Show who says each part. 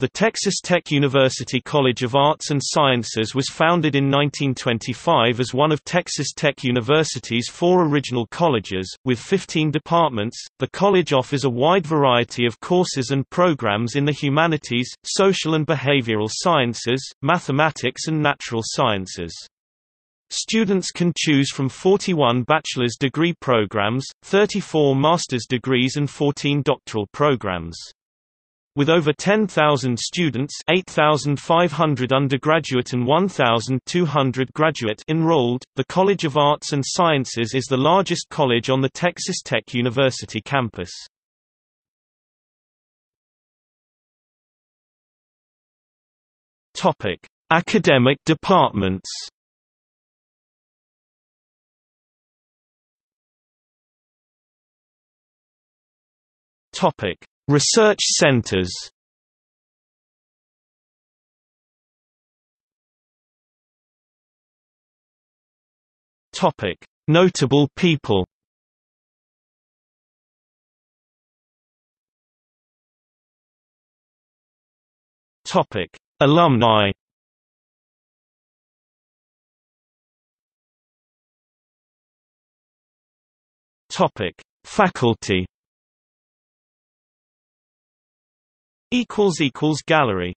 Speaker 1: The Texas Tech University College of Arts and Sciences was founded in 1925 as one of Texas Tech University's four original colleges. With 15 departments, the college offers a wide variety of courses and programs in the humanities, social and behavioral sciences, mathematics, and natural sciences. Students can choose from 41 bachelor's degree programs, 34 master's degrees and 14 doctoral programs. With over 10,000 students 8,500 undergraduate and 1,200 graduate enrolled, the College of Arts and Sciences is the largest college on the Texas Tech University campus. Academic departments Research centers Topic: Notable people. Topic: Alumni. Topic: Faculty. Equals equals gallery